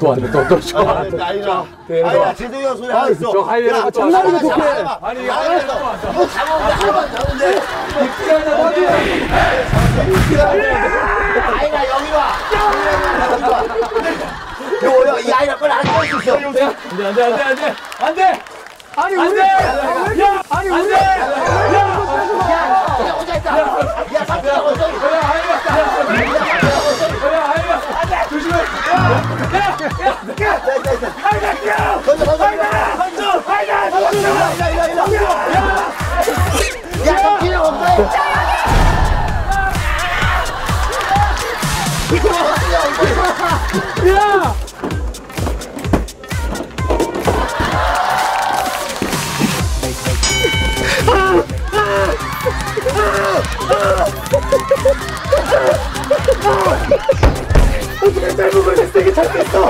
또안 돼, 또, 또. 저. 아니다 아니다 재동이 형 소리 하나 있어 저또 장난이고 왔어. 좋게 아니, 이게 아니다 이거 잡아온대 하나만 잡은데 아이가 여기 와 여기 와 이 아이가 빨리 앉을 수 있어 안 돼, 안 돼, 안 돼, 안 돼. 안 돼! 아니, 안 돼! 야! 아니, 안 돼! 야! 야 혼자 있다 야 잡히라고 저기 야, 하이웨이! 야, 어 야! 어떻게 짧 세게 잡겠어?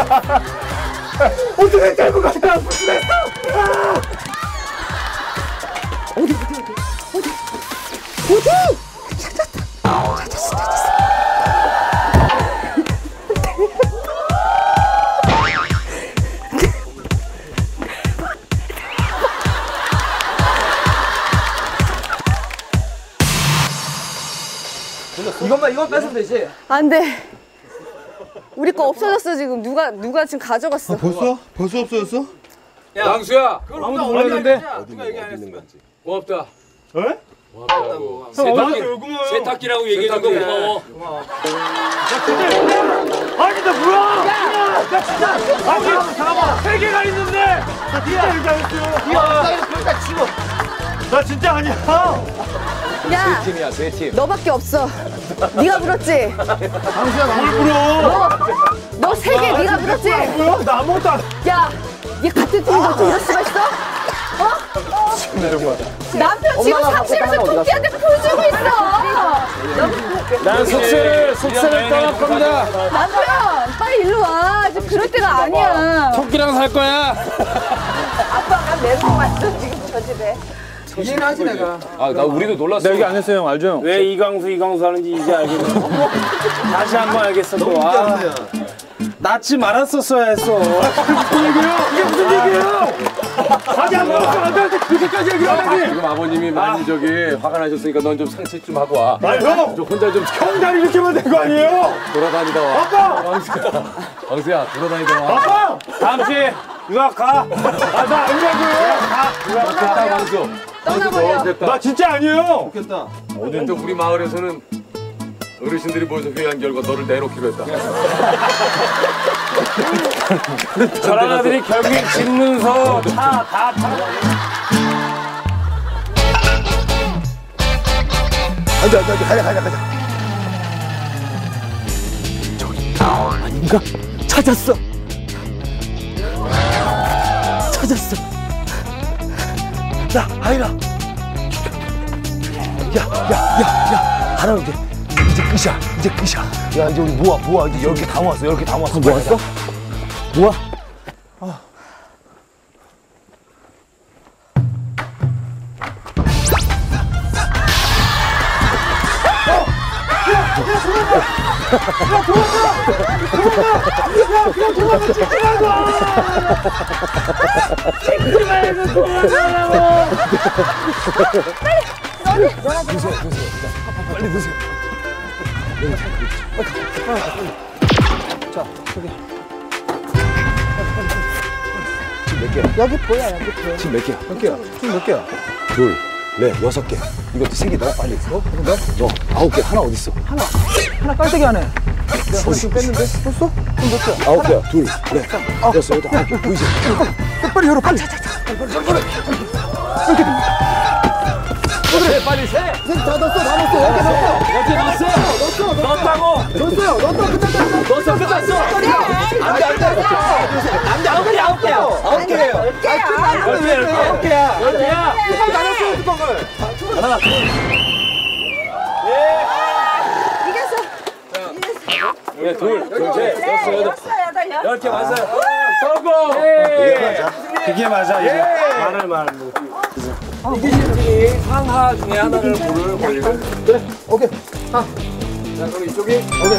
어떻게 짧은 걸다 부수했어? 어디 어디 어디 어디 어디 찾았다 찾았어 찾았어 이것만 이것 뺏으면 되지. 안 돼. 우리 거 없어졌어 지금 누가 누가 지금 가져갔어. 벌써? 벌써 없어졌어? 양수야. 아무도 몰랐는데. 누가 얘기 안 했으면. 고맙다. 에? 고맙다고. 세탁기, 세탁기라고 얘기해준 거 고마워. 아니 나 뭐야? 야! 나 진짜! 아니 잠깐만 세 개가 있는데! 나 진짜 얘기 안 했어요 야 그러니까 치고 나 진짜 아니야 야, 팀이야, 세 팀. 너밖에 없어. 네가 불었지. 뭘 물어 너 세 개 네가 불었지. 뭐야? 나 아무것도 안 야, 얘 같은 팀인데 어떻게 이럴 수가 있어? 어? 남편 지금 삽실에서 토끼한테 풀 주고 있어. 난 숙소를, 숙소를 떠날 겁니다. 남편, 빨리 일로 와. 지금 그럴 때가 아니야. 토끼랑 살 거야. 아빠가 내손 맞춰 지금 저 집에. 이해하지 내가. 아, 나 우리도 놀랐어. 얘기 안 했어요 형 알죠 형? 왜 이광수 이광수 하는지 이제 알겠네. 다시 한 번 알겠어 또. 아, 낳지 말았었어야 했어. 이게 무슨 얘기예요? 아니 안 그렇게까지 얘기를 하다니 지금 아버님이 많이 저기 화가 나셨으니까 넌 좀 상체 좀 하고 와. 아니 형! 좀 혼자 좀 형 다리 이렇게 하면 된거 아니에요? 돌아다니다 와. 아빠! 왕수야, 왕수야, 돌아다니다 와. 아빠! 다음 주에 유학 가. 아나 아니라고요 됐다, 왕수. 떠나버려. 너 됐다. 나 진짜 아니에요 어딘데 우리 마을에서는 어르신들이 모여서 회의한 결과 너를 내놓기로 했다. 저런 아들이 결국엔 집문서 차다 타. 안돼 안돼 가자 가자 가자 아닌가? 찾았어. 찾았어. 야, 아이라. 야, 야, 야, 야. 하나 이제 이제 끝이야. 이제 끝이야. 야, 이제 우리 모아, 모아. 이제 열개 다 모았어. 열 개 다 모았어. 모았어? 모아. 지 금 몇 개야? 몇 개야? 지금 몇 개야? 둘, 넷, 여섯 개. 이것도 세개 넣어 빨리. 어? 넣어? 넣어. 아홉 개. 하나 어디 있어? 하나. 하나 깔때기 안에. 내가 지금 뺐는데? 뺐어? 그럼 몇 개야? 아홉 개야. 둘, 넷, 여섯, 여덟, 아홉 개. 보이지? 빨리 열어 빨리. 빨리 세! 다 넣었어 다 넣었어 열개 넣었어 어떻게 넣었어? 넣었다고? 넣었어요 넣었어 끝났다 넣었어, 끝났어! 안돼 안돼 안돼 아홉 개 아홉 개야 아홉 개예요 열 개, 열 개. 아홉 개야 열 개야! 나눴어 뚜껑을 이겼어. 네, 둘, 둘, 셋, 여섯, 여덟. 여덟, 개 맞아요. 성공! 예. 이게 맞아 이제. 말을 말. 뭐. 아, 뭐. 이기신 팀이 상하 중에 하나를 고를 걸리고 그래 네, 오케이. 하. 자 그럼 이쪽이? 오케이.